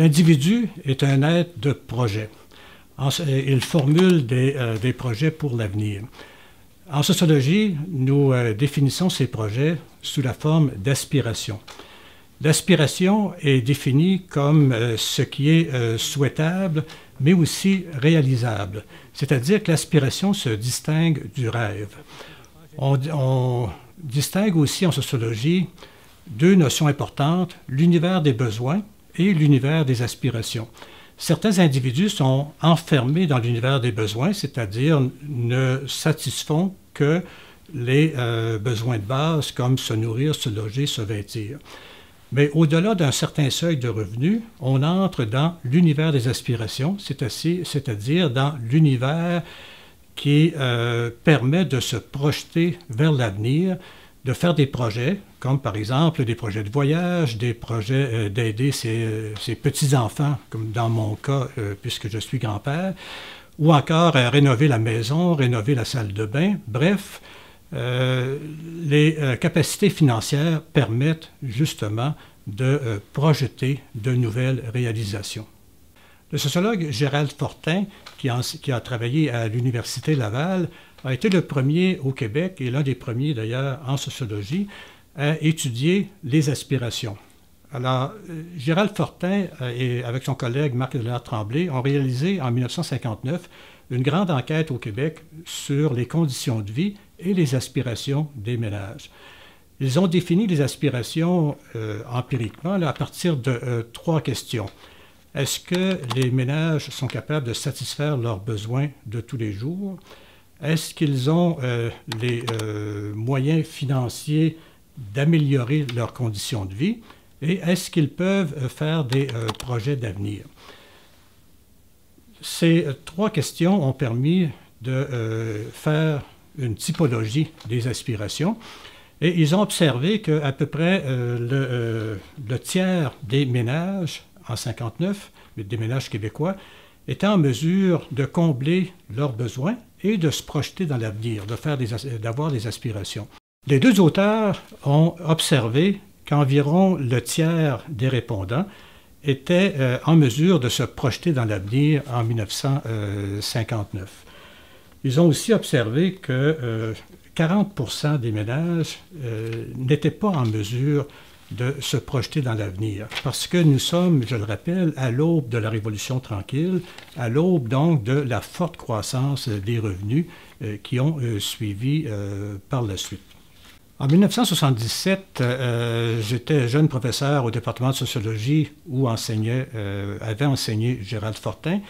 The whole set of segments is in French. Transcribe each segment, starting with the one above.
L'individu est un être de projet. Il formule des, des projets pour l'avenir. En sociologie, nous définissons ces projets sous la forme d'aspiration. L'aspiration est définie comme ce qui est souhaitable, mais aussi réalisable. C'est-à-dire que l'aspiration se distingue du rêve. On, distingue aussi en sociologie deux notions importantes, l'univers des besoins et l'univers des aspirations. Certains individus sont enfermés dans l'univers des besoins, c'est-à-dire ne satisfont que les euh, besoins de base comme se nourrir, se loger, se vêtir. Mais au-delà d'un certain seuil de revenus, on entre dans l'univers des aspirations, c'est-à-dire dans l'univers qui euh, permet de se projeter vers l'avenir, de faire des projets, comme par exemple des projets de voyage, des projets euh, d'aider ses, petits-enfants, comme dans mon cas, euh, puisque je suis grand-père, ou encore rénover la maison, rénover la salle de bain. Bref, euh, les euh, capacités financières permettent justement de euh, projeter de nouvelles réalisations. Le sociologue Gérald Fortin, qui a travaillé à l'Université Laval, a été le premier au Québec et l'un des premiers d'ailleurs en sociologie à étudier les aspirations. Alors, Gérald Fortin et avec son collègue Marc-Léonard Tremblay ont réalisé en 1959 une grande enquête au Québec sur les conditions de vie et les aspirations des ménages. Ils ont défini les aspirations euh, empiriquement à partir de euh, trois questions. Est-ce que les ménages sont capables de satisfaire leurs besoins de tous les jours? Est-ce qu'ils ont euh, les moyens financiers d'améliorer leurs conditions de vie? Et est-ce qu'ils peuvent faire des projets d'avenir? Ces trois questions ont permis de faire une typologie des aspirations. Et ils ont observé qu'à peu près euh, euh, le, tiers des ménages en 59, des ménages québécois, étaient en mesure de combler leurs besoins et de se projeter dans l'avenir, d'avoir des, aspirations. Les deux auteurs ont observé qu'environ le tiers des répondants étaient euh, en mesure de se projeter dans l'avenir en 1959. Ils ont aussi observé que 40 euh, des ménages euh, n'étaient pas en mesure de se projeter dans l'avenir. Parce que nous sommes, je le rappelle, à l'aube de la Révolution tranquille, à l'aube donc de la forte croissance des revenus euh, qui ont suivi par la suite. En 1977, j'étais jeune professeur au département de sociologie où avait enseigné Gérald Fortin.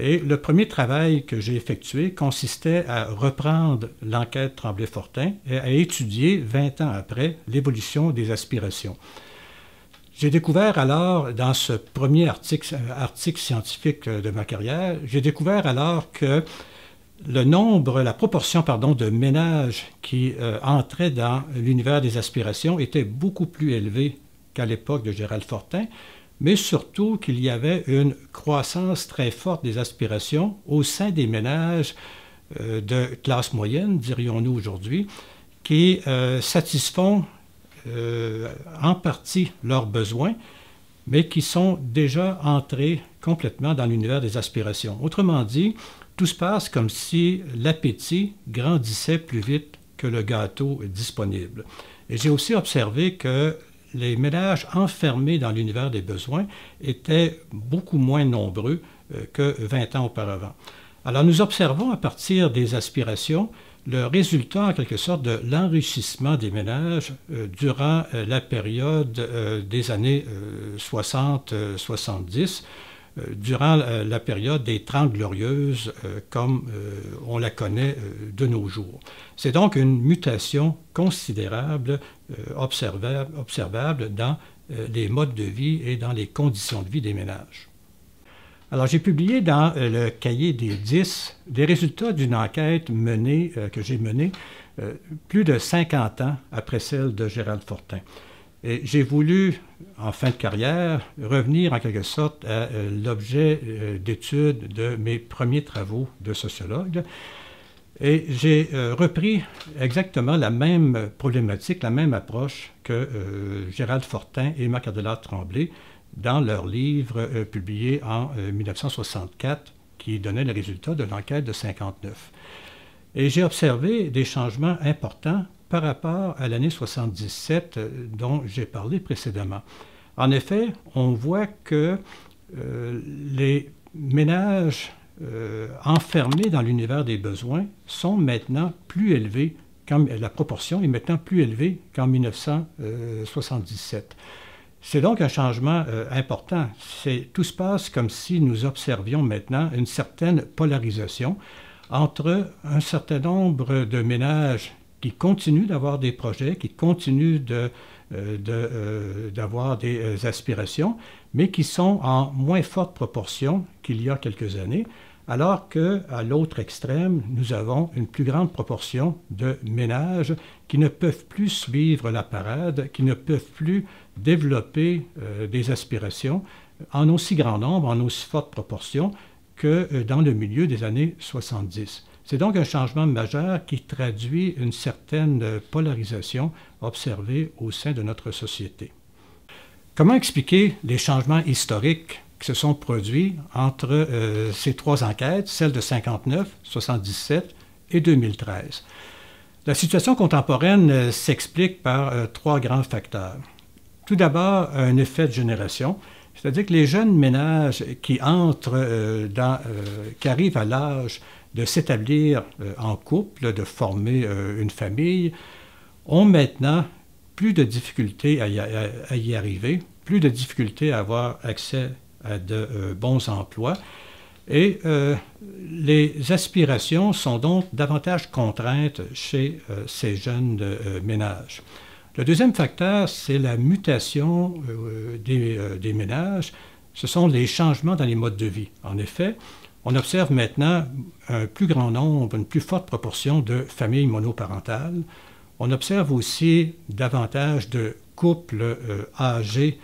Et le premier travail que j'ai effectué consistait à reprendre l'enquête Tremblay-Fortin et à étudier, 20 ans après, l'évolution des aspirations. J'ai découvert alors, dans ce premier article, article scientifique de ma carrière, j'ai découvert alors que le nombre, la proportion, pardon, de ménages qui euh, entraient dans l'univers des aspirations était beaucoup plus élevée qu'à l'époque de Gérald Fortin, mais surtout qu'il y avait une croissance très forte des aspirations au sein des ménages euh, de classe moyenne, dirions-nous aujourd'hui, qui euh, satisfont euh, en partie leurs besoins, mais qui sont déjà entrés complètement dans l'univers des aspirations. Autrement dit, tout se passe comme si l'appétit grandissait plus vite que le gâteau disponible. Et j'ai aussi observé que les ménages enfermés dans l'univers des besoins étaient beaucoup moins nombreux euh, que 20 ans auparavant. Alors nous observons à partir des aspirations le résultat en quelque sorte de l'enrichissement des ménages euh, durant euh, la période des années 60-70 euh, durant la période des Trente Glorieuses, euh, comme euh, on la connaît de nos jours. C'est donc une mutation considérable observable, observable dans les modes de vie et dans les conditions de vie des ménages. Alors, j'ai publié dans le cahier des 10 des résultats d'une enquête menée, que j'ai menée plus de 50 ans après celle de Gérald Fortin. Et j'ai voulu, en fin de carrière, revenir en quelque sorte à euh, l'objet euh, d'étude de mes premiers travaux de sociologue. Et j'ai euh, repris exactement la même problématique, la même approche que Gérald Fortin et Marc Adelard Tremblay dans leur livre publié en 1964 qui donnait le résultat de l'enquête de 59. Et j'ai observé des changements importants par rapport à l'année 77 dont j'ai parlé précédemment. En effet, on voit que les ménages euh, enfermés dans l'univers des besoins sont maintenant plus élevés, la proportion est maintenant plus élevée qu'en 1977. C'est donc un changement euh, important. Tout se passe comme si nous observions maintenant une certaine polarisation entre un certain nombre de ménages qui continuent d'avoir des projets, qui continuent euh, d'avoir des aspirations, mais qui sont en moins forte proportion qu'il y a quelques années alors qu'à l'autre extrême, nous avons une plus grande proportion de ménages qui ne peuvent plus suivre la parade, qui ne peuvent plus développer euh, des aspirations en aussi grand nombre, en aussi forte proportion que euh, dans le milieu des années 70. C'est donc un changement majeur qui traduit une certaine polarisation observée au sein de notre société. Comment expliquer les changements historiques qui se sont produits entre euh, ces trois enquêtes, celles de 59, 77 et 2013. La situation contemporaine euh, s'explique par euh, trois grands facteurs. Tout d'abord, un effet de génération, c'est-à-dire que les jeunes ménages qui arrivent à l'âge de s'établir en couple, de former une famille, ont maintenant plus de difficultés à y, à arriver, plus de difficultés à avoir accès de euh, bons emplois. Et euh, les aspirations sont donc davantage contraintes chez euh, ces jeunes ménages. Le deuxième facteur, c'est la mutation des, des, ménages. Ce sont les changements dans les modes de vie. En effet, on observe maintenant un plus grand nombre, une plus forte proportion de familles monoparentales. On observe aussi davantage de couples âgés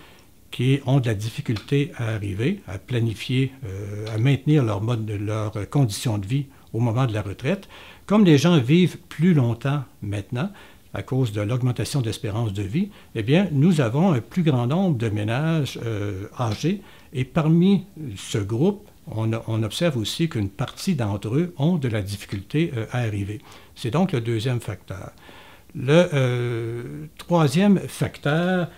qui ont de la difficulté à arriver, à planifier, euh, à maintenir leur mode, leurs conditions de vie au moment de la retraite. Comme les gens vivent plus longtemps maintenant, à cause de l'augmentation de l'espérance de vie, eh bien, nous avons un plus grand nombre de ménages euh, âgés et parmi ce groupe, on, observe aussi qu'une partie d'entre eux ont de la difficulté euh, à arriver. C'est donc le deuxième facteur. Le troisième facteur,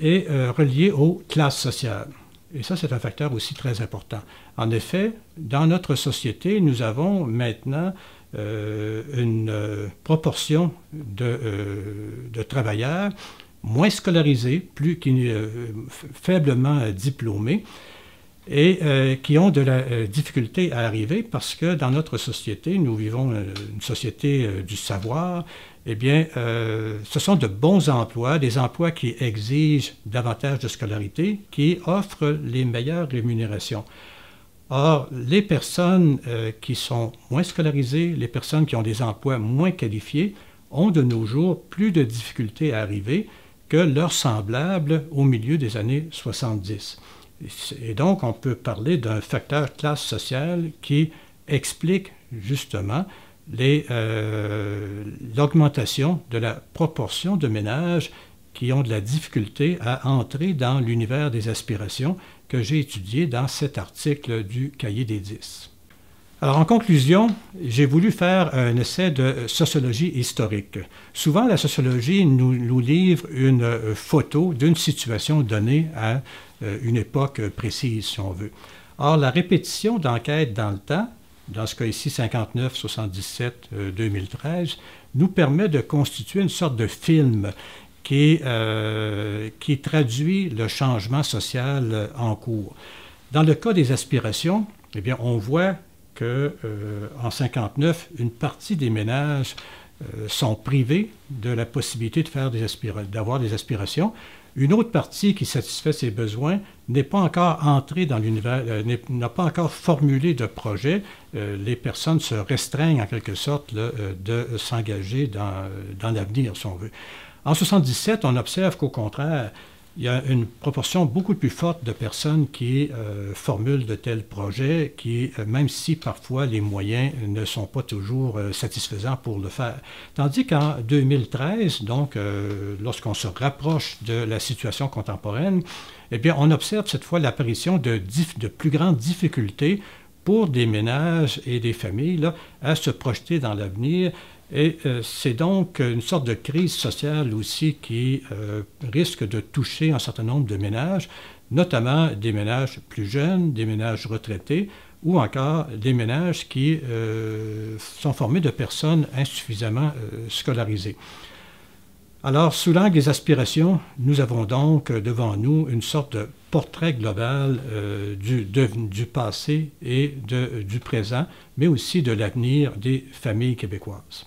est euh, relié aux classes sociales. Et ça, c'est un facteur aussi très important. En effet, dans notre société, nous avons maintenant euh, une euh, proportion de, de, travailleurs moins scolarisés, plus faiblement diplômés, et qui ont de la difficulté à arriver parce que dans notre société, nous vivons une société du savoir eh bien, euh, ce sont de bons emplois, des emplois qui exigent davantage de scolarité, qui offrent les meilleures rémunérations. Or, les personnes euh, qui sont moins scolarisées, les personnes qui ont des emplois moins qualifiés, ont de nos jours plus de difficultés à arriver que leurs semblables au milieu des années 70. Et donc, on peut parler d'un facteur classe sociale qui explique justement euh, l'augmentation de la proportion de ménages qui ont de la difficulté à entrer dans l'univers des aspirations que j'ai étudié dans cet article du Cahier des 10. Alors en conclusion, j'ai voulu faire un essai de sociologie historique. Souvent, la sociologie nous, livre une euh, photo d'une situation donnée à euh, une époque précise, si on veut. Or, la répétition d'enquêtes dans le temps dans ce cas ici 59, 77, 2013, nous permet de constituer une sorte de film qui, euh, qui traduit le changement social en cours. Dans le cas des aspirations, eh bien, on voit que euh, en 59, une partie des ménages euh, sont privés de la possibilité de des d'avoir des aspirations. Une autre partie qui satisfait ses besoins n'est pas encore entrée dans l'univers, euh, n'a pas encore formulé de projet. Euh, les personnes se restreignent en quelque sorte de s'engager dans, dans l'avenir, si on veut. En 77, on observe qu'au contraire, il y a une proportion beaucoup plus forte de personnes qui euh, formulent de tels projets, qui, euh, même si parfois les moyens ne sont pas toujours euh, satisfaisants pour le faire. Tandis qu'en 2013, donc lorsqu'on se rapproche de la situation contemporaine, eh bien, on observe cette fois l'apparition de, plus grandes difficultés pour des ménages et des familles à se projeter dans l'avenir et euh, c'est donc une sorte de crise sociale aussi qui euh, risque de toucher un certain nombre de ménages, notamment des ménages plus jeunes, des ménages retraités ou encore des ménages qui euh, sont formés de personnes insuffisamment scolarisées. Alors, sous l'angle des aspirations, nous avons donc devant nous une sorte de portrait global du, passé et du présent, mais aussi de l'avenir des familles québécoises.